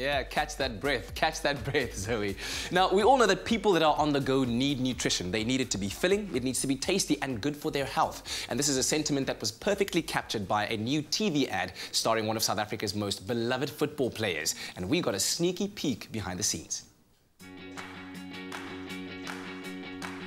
Yeah, catch that breath. Catch that breath, Zoe. Now, we all know that people that are on the go need nutrition. They need it to be filling, it needs to be tasty and good for their health. And this is a sentiment that was perfectly captured by a new TV ad starring one of South Africa's most beloved football players. And we got a sneaky peek behind the scenes.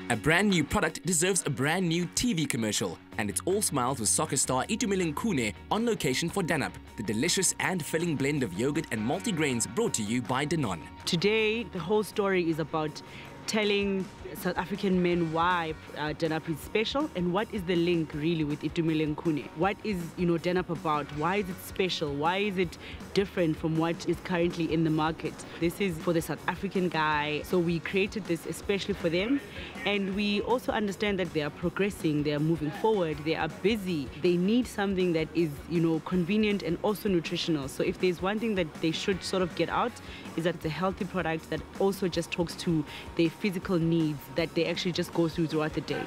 A brand new product deserves a brand new TV commercial, and it's all smiles with soccer star Itumeleng Khune on location for Danup, the delicious and filling blend of yogurt and multigrains brought to you by Danone. Today, the whole story is about telling South African men why uh, is special and what is the link really with Itumeleng Khune. What is, you know, Danup about? Why is it special? Why is it different from what is currently in the market? This is for the South African guy. So we created this especially for them. And we also understand that they are progressing, they are moving forward, they are busy. They need something that is, you know, convenient and also nutritional. So if there's one thing that they should sort of get out is that it's a healthy product that also just talks to their physical needs that they actually just go through throughout the day.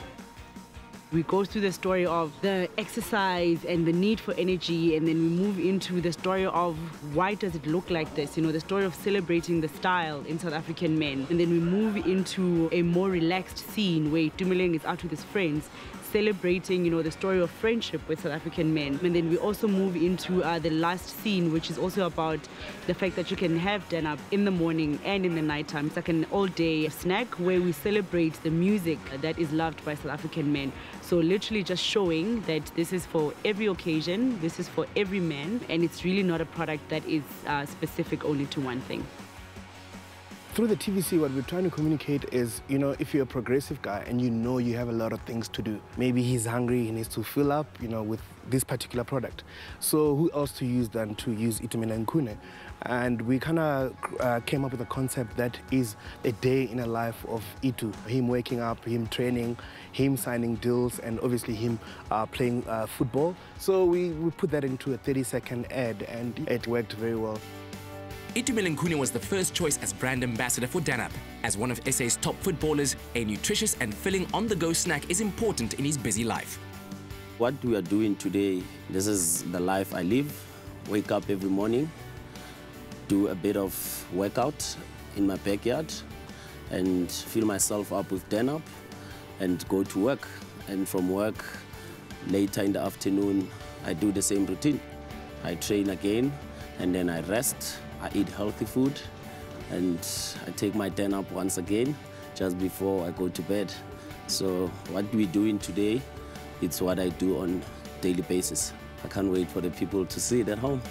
We go through the story of the exercise and the need for energy, and then we move into the story of why does it look like this? You know, the story of celebrating the style in South African men. And then we move into a more relaxed scene where Itumeleng is out with his friends celebrating, you know, the story of friendship with South African men. And then we also move into uh, the last scene, which is also about the fact that you can have Danup in the morning and in the nighttime. It's like an all-day snack where we celebrate the music that is loved by South African men. So literally just showing that this is for every occasion, this is for every man, and it's really not a product that is uh, specific only to one thing through the TVC, what we're trying to communicate is, you know, if you're a progressive guy and you know you have a lot of things to do, maybe he's hungry, he needs to fill up, you know, with this particular product. So who else to use than to use Itumeleng Khune? And we kind of uh, came up with a concept that is a day in a life of Itu. Him waking up, him training, him signing deals, and obviously him uh, playing uh, football. So we, we put that into a 30-second ad, and it worked very well. Itumeleng Khune was the first choice as brand ambassador for Danup. As one of SA's top footballers, a nutritious and filling on-the-go snack is important in his busy life. What we are doing today, this is the life I live. Wake up every morning, do a bit of workout in my backyard, and fill myself up with Danup, and go to work. And from work, later in the afternoon, I do the same routine. I train again, and then I rest I eat healthy food and I take my Danup once again just before I go to bed. So what we're doing today, it's what I do on daily basis. I can't wait for the people to see it at home.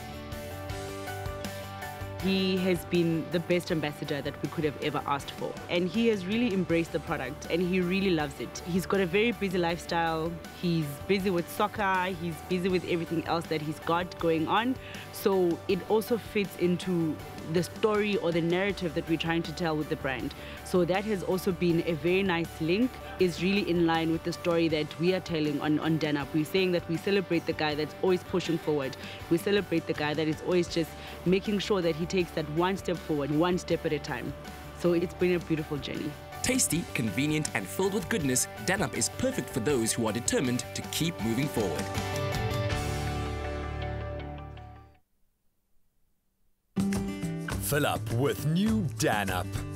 He has been the best ambassador that we could have ever asked for. And he has really embraced the product and he really loves it. He's got a very busy lifestyle. He's busy with soccer. He's busy with everything else that he's got going on. So it also fits into the story or the narrative that we're trying to tell with the brand. So that has also been a very nice link, is really in line with the story that we are telling on, on Danup. We're saying that we celebrate the guy that's always pushing forward. We celebrate the guy that is always just making sure that he takes that one step forward, one step at a time. So it's been a beautiful journey. Tasty, convenient, and filled with goodness, Danup is perfect for those who are determined to keep moving forward. Fill up with new Danup.